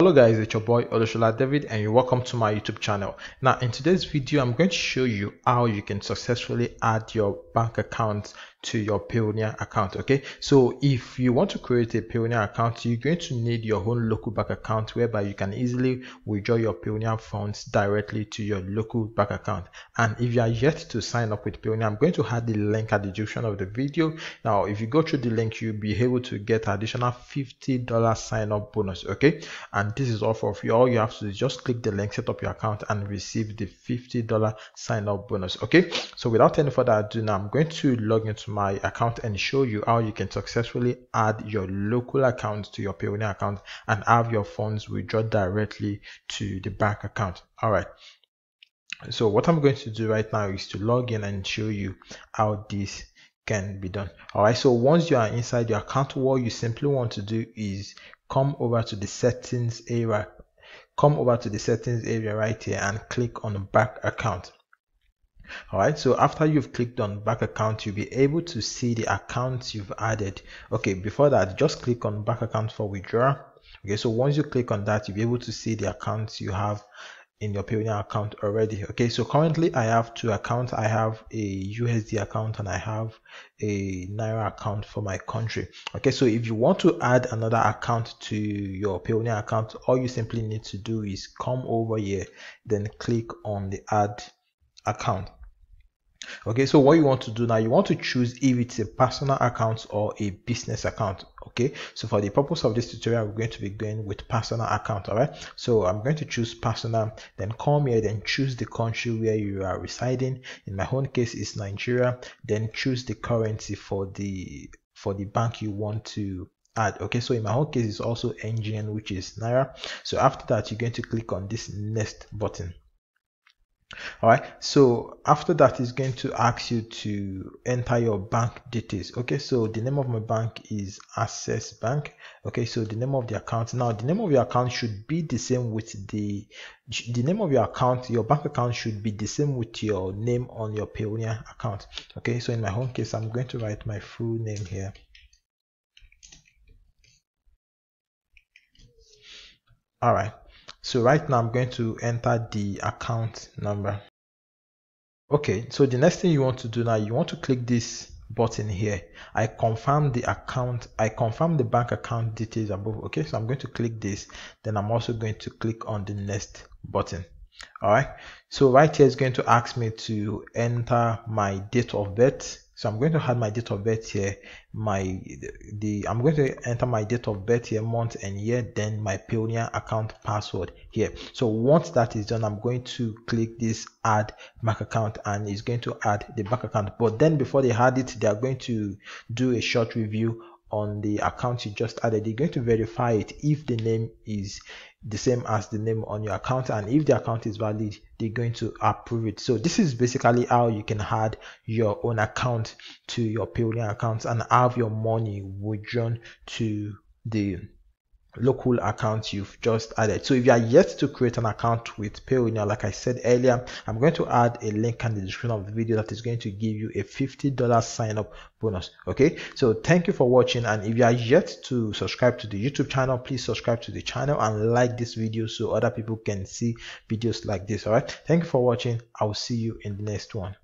Hello guys, it's your boy Olusola David and you're welcome to my YouTube channel. Now in today's video, I'm going to show you how you can successfully add your bank account to your Payoneer account. Okay, so if you want to create a Payoneer account, you're going to need your own local bank account whereby you can easily withdraw your Payoneer funds directly to your local bank account. And if you are yet to sign up with Payoneer, I'm going to add the link at the description of the video. Now, if you go through the link, you'll be able to get additional $50 sign up bonus. Okay, and this is all for free. All you have to do is just click the link, set up your account, and receive the $50 sign up bonus. Okay, so without any further ado, now I'm going to log into my account and show you how you can successfully add your local account to your Payoneer account and have your funds withdraw directly to the bank account. All right. So what I'm going to do right now is to log in and show you how this can be done. All right. So once you are inside your account, what you simply want to do is come over to the settings area. Come over to the settings area right here and click on the bank account all right so after you've clicked on back account you'll be able to see the accounts you've added okay before that just click on back account for withdrawal okay so once you click on that you'll be able to see the accounts you have in your Payoneer account already. Okay, so currently I have two accounts. I have a USD account and I have a Naira account for my country. Okay, so if you want to add another account to your Payoneer account, all you simply need to do is come over here, then click on the add account okay so what you want to do now you want to choose if it's a personal account or a business account okay? So for the purpose of this tutorial we're going to be going with personal account all right so i'm going to choose personal then come here then choose the country where you are residing. In my own case is nigeria. Then choose the currency for the for the bank you want to add okay? So in my own case it's also ngn which is naira. So after that you're going to click on this next button all right so after that is going to ask you to enter your bank details. Okay so the name of my bank is access bank. Okay so the name of the account now the name of your account should be the same with the the name of your account your bank account should be the same with your name on your payoneer account. Okay so in my home case i'm going to write my full name here. All right so right now I'm going to enter the account number. Okay, so the next thing you want to do now, you want to click this button here. I confirm the account, I confirm the bank account details above. Okay, so I'm going to click this. Then I'm also going to click on the next button. All right, so right here is going to ask me to enter my date of birth so I'm going to add my date of birth here, my the I'm going to enter my date of birth here, month and year, then my Payoneer account password here. So once that is done, I'm going to click this add bank account and it's going to add the bank account. But then before they add it, they are going to do a short review on the account you just added. They're going to verify it if the name is the same as the name on your account and if the account is valid they're going to approve it so this is basically how you can add your own account to your Payoneer account and have your money withdrawn to the local account you've just added. So if you are yet to create an account with Payoneer, like I said earlier, I'm going to add a link in the description of the video that is going to give you a $50 sign up bonus. Okay. So thank you for watching. And if you are yet to subscribe to the YouTube channel, please subscribe to the channel and like this video so other people can see videos like this. All right. Thank you for watching. I will see you in the next one.